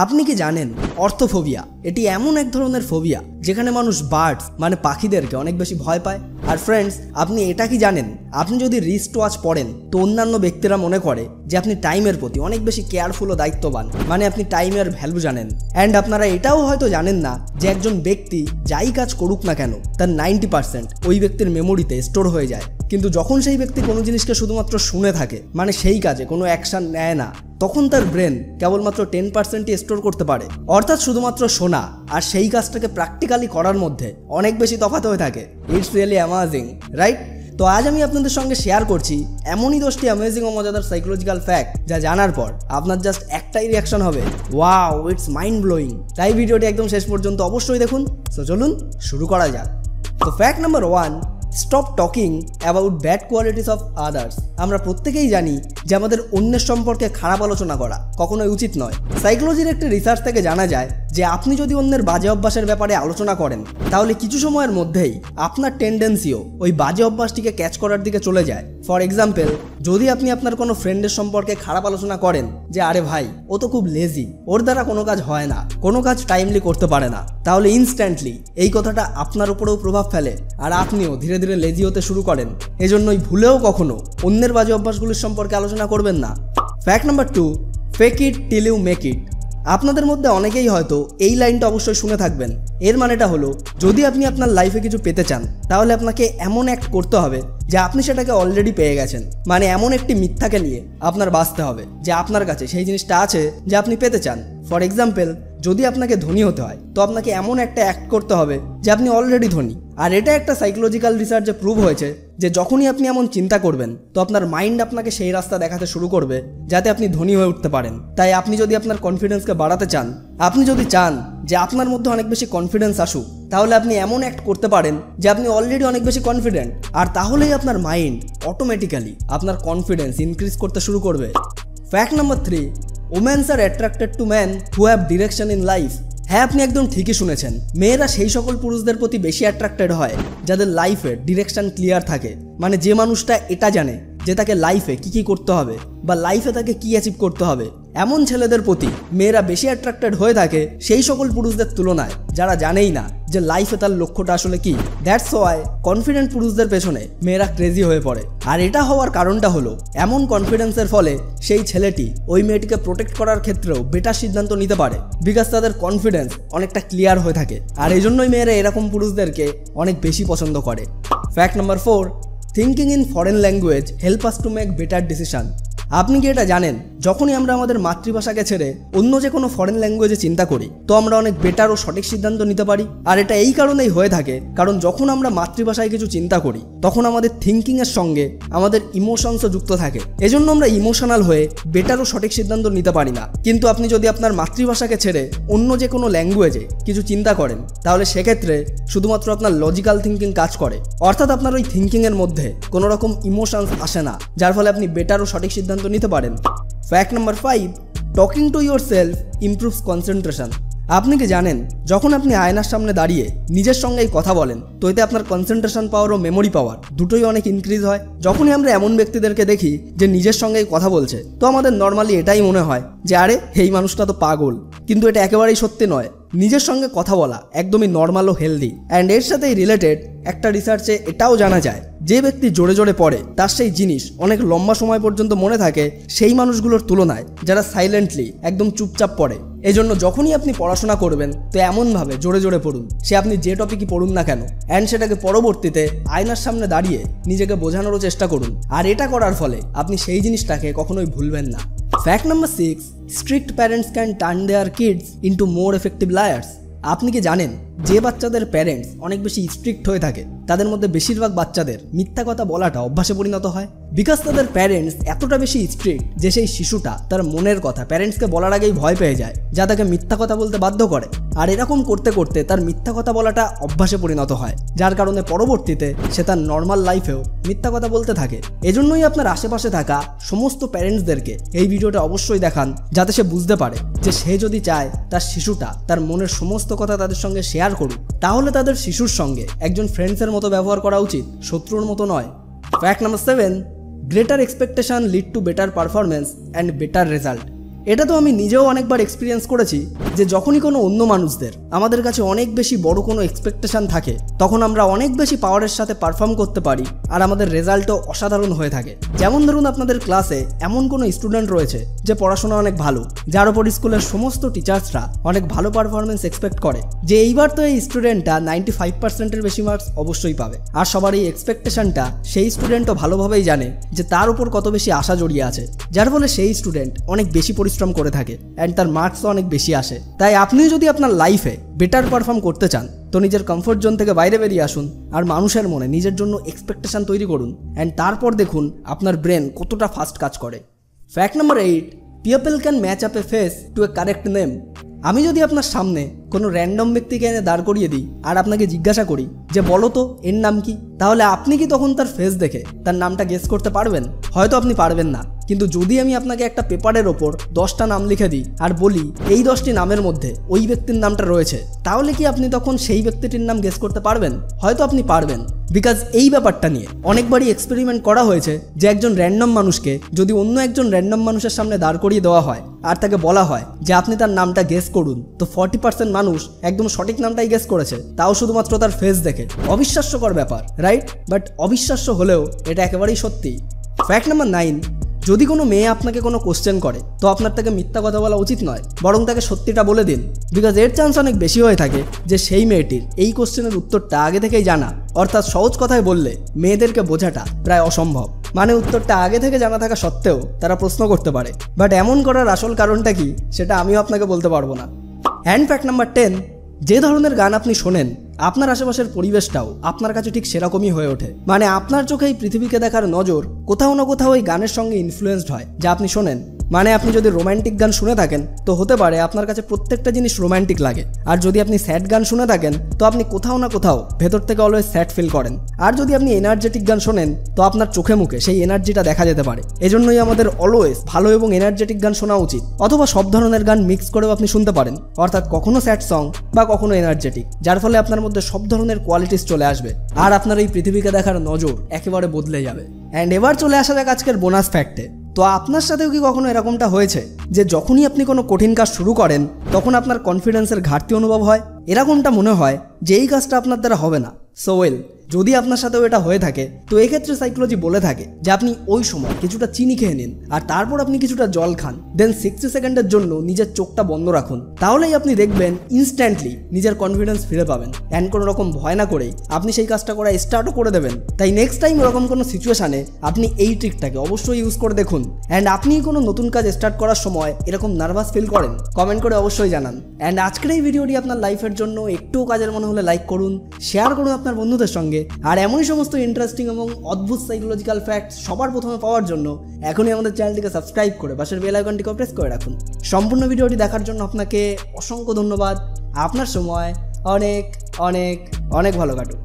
আপনি কি জানেন, অর্থোফোবিয়া, এটি এমন এক ধরনের ফোবিয়া, যেখানে মানুষ বার্ডস মানে পাখিদেরকে অনেক বেশি ভয় পায়। আর ফ্রেন্ডস আপনি এটা কি জানেন, আপনি যদি রিস্ট ওয়াচ পড়েন তো অন্যান্য ব্যক্তিরা মনে করে যে আপনি টাইমের প্রতি অনেক বেশি কেয়ারফুল ও দায়িত্ববান মানে আপনি টাইমের ভ্যালু জানেন। অ্যান্ড আপনারা এটাও হয়তো জানেন না যে একজন ব্যক্তি যাই কাজ করুক না কেন, তার নাইনটি পার্সেন্ট ওই ব্যক্তির মেমোরিতে স্টোর হয়ে যায়। কিন্তু যখন সেই ব্যক্তি কোনো জিনিসকে শুধুমাত্র শুনে থাকে মানে সেই কাজে কোনো অ্যাকশন নেয় না, তখন তার ব্রেন কেবলমাত্র টেন পার্সেন্টই স্টোর করতে পারে। অর্থাৎ শুধুমাত্র শোনা আর সেই কাজটাকে প্র্যাকটিক্যালি করার মধ্যে অনেক বেশি তফাৎ হয়ে থাকে। ইটস রিয়েলি অ্যামাজিং রাইট তো আজ আমি আপনাদের সঙ্গে শেয়ার করছি এমনই দশটি অ্যামেজিং ও মজাদার সাইকোলজিক্যাল ফ্যাক্ট যা জানার পর আপনার জাস্ট একটাই রিয়াকশন হবে। ওয়াও ইটস মাইন্ড ব্লোয়িং তাই ভিডিওটি একদম শেষ পর্যন্ত অবশ্যই দেখুন। তো চলুন, শুরু করা যাক। তো fact number one stop talking about bad qualities of others আমরা প্রত্যেকেই জানি যে আমাদের অন্যের সম্পর্কে খারাপ আলোচনা করা কখনোই উচিত নয়। সাইকোলজির একটি রিসার্চ থেকে জানা যায় যে আপনি যদি অন্যের বাজে অভ্যাসের ব্যাপারে আলোচনা করেন, তাহলে কিছু সময়ের মধ্যেই আপনার টেন্ডেন্সিও ওই বাজে অভ্যাসটিকে ক্যাচ করার দিকে চলে যায়। ফর এক্সাম্পল যদি আপনি আপনার কোনো ফ্রেন্ডের সম্পর্কে খারাপ আলোচনা করেন, যে আরে ভাই, ও তো খুব লেজি ওর দ্বারা কোনো কাজ হয় না, কোনো কাজ টাইমলি করতে পারে না, তাহলে ইনস্ট্যান্টলি এই কথাটা আপনার উপরেও প্রভাব ফেলে আর আপনিও ধীরে ধীরে লেজি হতে শুরু করেন। এজন্যই ভুলেও কখনো অন্যের বাজে অভ্যাসগুলির সম্পর্কে আলোচনা করবেন না। Fact number two fake it till you make it আপনাদের মধ্যে অনেকেই হয়তো এই লাইনটা অবশ্যই শুনে থাকবেন। এর মানেটা হলো, যদি আপনি আপনার লাইফে কিছু পেতে চান, তাহলে আপনাকে এমন এক করতে হবে যে আপনি সেটাকে অলরেডি পেয়ে গেছেন। মানে এমন একটি মিথ্যাকে নিয়ে আপনার বাঁচতে হবে যে আপনার কাছে সেই জিনিসটা আছে যে আপনি পেতে চান। ফর এক্সাম্পল যদি আপনাকে ধনী হতে হয়, তো আপনাকে এমন একটা অ্যাক্ট করতে হবে যে আপনি অলরেডি ধনী। আর এটা একটা সাইকোলজিক্যাল রিসার্চে প্রুভ হয়েছে যে যখনই আপনি এমন চিন্তা করবেন, তো আপনার মাইন্ড আপনাকে সেই রাস্তা দেখাতে শুরু করবে যাতে আপনি ধনী হয়ে উঠতে পারেন। তাই আপনি যদি আপনার কনফিডেন্সকে বাড়াতে চান, আপনি যদি চান যে আপনার মধ্যে অনেক বেশি কনফিডেন্স আসুক, তাহলে আপনি এমন অ্যাক্ট করতে পারেন যে আপনি অলরেডি অনেক বেশি কনফিডেন্ট আর তাহলেই আপনার মাইন্ড অটোমেটিক্যালি আপনার কনফিডেন্স ইনক্রিজ করতে শুরু করবে। Fact number three womens are attracted to man who have direction in life হ্যাঁ আপনি একদম ঠিকই শুনেছেন। মেয়েরা সেই সকল পুরুষদের প্রতি বেশি অ্যাট্রাক্টেড হয়, যাদের লাইফে ডিরেকশন ক্লিয়ার থাকে। মানে যে মানুষটা এটা জানে যে তাকে লাইফে কি কি করতে হবে বা লাইফে তাকে কি অ্যাচিভ করতে হবে। এমন ছেলেদের প্রতি মেয়েরা বেশি অ্যাট্রাক্টেড হয়ে থাকে সেই সকল পুরুষদের তুলনায়, যারা জানেই না যে লাইফে তার লক্ষ্যটা আসলে কি। দ্যাটস ওয়াই কনফিডেন্ট পুরুষদের পেছনে মেয়েরা ক্রেজি হয়ে পড়ে। আর এটা হওয়ার কারণটা হলো, এমন কনফিডেন্সের ফলে সেই ছেলেটি ওই মেয়েটিকে প্রোটেক্ট করার ক্ষেত্রেও বেটার সিদ্ধান্ত নিতে পারে। বিকজ তাদের কনফিডেন্স অনেকটা ক্লিয়ার হয়ে থাকে। আর এই জন্যই মেয়েরা এরকম পুরুষদেরকে অনেক বেশি পছন্দ করে। Fact number four thinking in foreign language help us to make better decision আপনি কি এটা জানেন? যখনই আমরা আমাদের মাতৃভাষাকে ছেড়ে অন্য যে কোনো ফরেন ল্যাঙ্গুয়েজে চিন্তা করি, তো আমরা অনেক বেটার ও সঠিক সিদ্ধান্ত নিতে পারি। আর এটা এই কারণেই হয়ে থাকে, কারণ যখন আমরা মাতৃভাষায় কিছু চিন্তা করি, তখন আমাদের থিঙ্কিংয়ের সঙ্গে আমাদের ইমোশনসও যুক্ত থাকে। এজন্য আমরা ইমোশনাল হয়ে বেটার ও সঠিক সিদ্ধান্ত নিতে পারি না। কিন্তু আপনি যদি আপনার মাতৃভাষাকে ছেড়ে অন্য যে কোনো ল্যাঙ্গুয়েজে কিছু চিন্তা করেন, তাহলে সেক্ষেত্রে শুধুমাত্র আপনার লজিক্যাল থিঙ্কিং কাজ করে। অর্থাৎ আপনার ওই থিঙ্কিংয়ের মধ্যে কোনো রকম ইমোশনস আসে না, যার ফলে আপনি বেটার ও সঠিক সিদ্ধান্ত নিতে পারেন। Fact number five talking to yourself improves concentration আপনি কি জানেন, যখন আপনি আয়নার সামনে দাঁড়িয়ে নিজের সঙ্গেই কথা বলেন, তো এতে আপনার কনসেন্ট্রেশন পাওয়ার ও মেমোরি পাওয়ার দুটোই অনেক ইনক্রিজ হয়। যখনই আমরা এমন ব্যক্তিদেরকে দেখি যে নিজের সঙ্গেই কথা বলছে, তো আমাদের নর্মালি এটাই মনে হয় যে, আরে এই মানুষটা তো পাগল। কিন্তু এটা একেবারেই সত্যি নয়। নিজের সঙ্গে কথা বলা একদমই নর্মাল ও হেলদি অ্যান্ড এর সাথেই রিলেটেড একটা রিসার্চে এটাও জানা যায়, যে ব্যক্তি জোরে জোরে পড়ে, তার সেই জিনিস অনেক লম্বা সময় পর্যন্ত মনে থাকে সেই মানুষগুলোর তুলনায় যারা সাইলেন্টলি একদম চুপচাপ পড়ে। এজন্য যখনই আপনি পড়াশোনা করবেন তো এমনভাবে জোরে জোরে পড়ুন। সে আপনি যে টপিকই পড়ুন না কেন অ্যান্ড সেটাকে পরবর্তীতে আয়নার সামনে দাঁড়িয়ে নিজেকে বোঝানোরও চেষ্টা করুন। আর এটা করার ফলে আপনি সেই জিনিসটাকে কখনোই ভুলবেন না। Fact number six strict parents can turn their kids into more effective liars আপনি কি জানেন যে বাচ্চাদের প্যারেন্টস অনেক বেশি স্ট্রিক্ট হয়ে থাকে, তাদের মধ্যে বেশিরভাগ বাচ্চাদের মিথ্যা কথা বলাটা অভ্যাসে পরিণত হয়। বিকজ তাদের প্যারেন্টস এতটা বেশি স্ট্রিক্ট যে সেই শিশুটা তার মনের কথা প্যারেন্টসকে বলার আগেই ভয় পেয়ে যায়, যা তাকে মিথ্যা কথা বলতে বাধ্য করে। আর এরকম করতে করতে তার মিথ্যা কথা বলাটা অভ্যাসে পরিণত হয়, যার কারণে পরবর্তীতে সে তার নর্মাল লাইফেও মিথ্যা কথা বলতে থাকে। এজন্যই আপনার আশেপাশে থাকা সমস্ত প্যারেন্টসদেরকে এই ভিডিওটা অবশ্যই দেখান, যাতে সে বুঝতে পারে যে সে যদি চায় তার শিশুটা তার মনের সমস্ত কথা তাদের সঙ্গে শেয়ার করুক তাহলে তাদের শিশুর সঙ্গে একজন ফ্রেন্ডসের মতো ব্যবহার করা উচিত, শত্রুর মতো নয়। Fact number seven greater expectation lead to better performance and better result এটা তো আমি নিজেও অনেকবার এক্সপিরিয়েন্স করেছি যে যখনই কোনো অন্য মানুষদের আমাদের কাছে অনেক বেশি বড় কোনো এক্সপেকটেশন থাকে, তখন আমরা অনেক বেশি পাওয়ারের সাথে পারফর্ম করতে পারি আর আমাদের রেজাল্টও অসাধারণ হয়ে থাকে। যেমন ধরুন আপনাদের ক্লাসে এমন কোনো স্টুডেন্ট রয়েছে যে পড়াশোনা অনেক ভালো, যার ওপর স্কুলের সমস্ত টিচার্সরা অনেক ভালো পারফরমেন্স এক্সপেক্ট করে। যে এইবার তো এই স্টুডেন্টটা নাইনটি ফাইভ পার্সেন্টের বেশি মার্কস অবশ্যই পাবে। আর সবার এই এক্সপেকটেশনটা সেই স্টুডেন্টও ভালোভাবেই জানে যে তার উপর কত বেশি আশা জড়িয়ে আছে। যার ফলে সেই স্টুডেন্ট অনেক বেশি পরিশ্রম করে থাকে অ্যান্ড তার মার্কসও অনেক বেশি আসে। তাই আপনিও যদি আপনার লাইফে বেটার পারফর্ম করতে চান, তো নিজের কমফোর্ট জোন থেকে বাইরে বেরিয়ে আসুন আর মানুষের মনে নিজের জন্য এক্সপেকটেশন তৈরি করুন অ্যান্ড তারপর দেখুন আপনার ব্রেন কতটা ফাস্ট কাজ করে। Fact number eight people can match up a face to a correct name আমি যদি আপনার সামনে কোনো র্যান্ডম ব্যক্তিকে এনে দাঁড় করিয়ে দিই আর আপনাকে জিজ্ঞাসা করি যে, বলো তো, এর নাম কি? তাহলে আপনি কি তখন তার ফেস দেখে তার নামটা গেস করতে পারবেন? হয়তো আপনি পারবেন না। কিন্তু যদি আমি আপনাকে একটা পেপারের ওপর দশটা নাম লিখে দিই আর বলি এই দশটি নামের মধ্যে ওই ব্যক্তির নামটা রয়েছে, তাহলে কি আপনি তখন সেই ব্যক্তিটির নাম গেস করতে পারবেন? হয়তো আপনি পারবেন। বিকজ এই ব্যাপারটা নিয়ে অনেকবারই এক্সপেরিমেন্ট করা হয়েছে যে একজন র্যান্ডম মানুষকে যদি অন্য একজন র্যান্ডম মানুষের সামনে দাঁড় করিয়ে দেওয়া হয় আর তাকে বলা হয় যে আপনি তার নামটা গেস করুন, তো ফর্টি পার্সেন্ট মানুষ একদম সঠিক নামটাই গেস করেছে, তাও শুধুমাত্র তার ফেস দেখে। অবিশ্বাস্যকর ব্যাপার রাইট বাট অবিশ্বাস্য হলেও এটা একেবারেই সত্যি। ফ্যাক্ট নাম্বার নাইন যদি কোনো মেয়ে আপনাকে কোনো কোশ্চেন করে, তো আপনার তাকে মিথ্যা কথা বলা উচিত নয়, বরং তাকে সত্যিটা বলে দিন। বিকজ এর চান্স অনেক বেশি হয়ে থাকে যে সেই মেয়েটির এই কোশ্চেনের উত্তরটা আগে থেকেই জানা, অর্থাৎ সহজ কথায় বললে মেয়েদেরকে বোঝাটা প্রায় অসম্ভব। মানে উত্তরটা আগে থেকে জানা থাকা সত্ত্বেও তারা প্রশ্ন করতে পারে। বাট এমন করার আসল কারণটা কি, সেটা আমিও আপনাকে বলতে পারব না। হ্যান্ড ফ্যাক্ট নাম্বার টেন যে ধরনের গান আপনি শোনেন আপনার আশেপাশের পরিবেশটাও আপনার কাছে ঠিক সেরকমই হয়ে ওঠে। মানে আপনার চোখে এই পৃথিবীকে দেখার নজর কোথাও না কোথাও ওই গানের সঙ্গে ইনফ্লুয়েসড হয়। যা আপনি শোনেন। মানে আপনি যদি রোম্যান্টিক গান শুনে থাকেন, তো হতে পারে আপনার কাছে প্রত্যেকটা জিনিস রোম্যান্টিক লাগে। আর যদি আপনি স্যাড গান শুনে থাকেন, তো আপনি কোথাও না কোথাও ভেতর থেকে অলওয়েজ স্যাড ফিল করেন। আর যদি আপনি এনার্জেটিক গান শোনেন, তো আপনার চোখে মুখে সেই এনার্জিটা দেখা যেতে পারে। এজন্যই আমাদের অলওয়েজ ভালো এবং এনার্জেটিক গান শোনা উচিত। অথবা সব ধরনের গান মিক্স করেও আপনি শুনতে পারেন। অর্থাৎ কখনো স্যাড সং বা কখনো এনার্জেটিক যার ফলে আপনার মধ্যে সব ধরনের কোয়ালিটিস চলে আসবে। আর আপনার এই পৃথিবীকে দেখার নজর একেবারে বদলে যাবে। অ্যান্ড এবার চলে আসা যাক আজকের বোনাস ফ্যাক্টে তো আপনার সাথেও কি কখনো এরকমটা হয়েছে যে যখনই আপনি কোনো কঠিন কাজ শুরু করেন, তখন আপনার কনফিডেন্সের ঘাটতি অনুভব হয়? এরকমটা মনে হয় যে এই কাজটা আপনার দ্বারা হবে না। সো ওয়েল যদি আপনার সাথেও এটা হয়ে থাকে, তো এক্ষেত্রে সাইকোলজি বলে থাকে যে আপনি ওই সময় কিছুটা চিনি খেয়ে নিন, আর তারপর আপনি কিছুটা জল খান। দেন সিক্সটি সেকেন্ডের জন্য নিজের চোখটা বন্ধ রাখুন। তাহলেই আপনি দেখবেন ইনস্ট্যান্টলি নিজের কনফিডেন্স ফিরে পাবেন। অ্যান্ড কোনো রকম ভয় না করেই আপনি সেই কাজটা করা স্টার্টও করে দেবেন। তাই নেক্সট টাইম ওরকম কোনো সিচুয়েশানে আপনি এই ট্রিকটাকে অবশ্যই ইউজ করে দেখুন। অ্যান্ড আপনি কোনো নতুন কাজ স্টার্ট করার সময় এরকম নার্ভাস ফিল করেন কমেন্ট করে অবশ্যই জানান। অ্যান্ড আজকের এই ভিডিওটি আপনার লাইফের জন্য, একটুও কাজের মনে হলে লাইক করুন শেয়ার করুন আপনার বন্ধুদের সঙ্গে। আর এমনই সমস্ত ইন্টারেস্টিং এবং অদ্ভুত সাইকোলজিক্যাল ফ্যাক্ট সবার প্রথমে পাওয়ার জন্য এখনই আমাদের চ্যানেলটিকে সাবস্ক্রাইব করে পাশের বেল আইকনটিকে প্রেস করে রাখুন। সম্পূর্ণ ভিডিওটি দেখার জন্য আপনাকে অসংখ্য ধন্যবাদ। আপনার সময় অনেক অনেক অনেক ভালো কাটুক।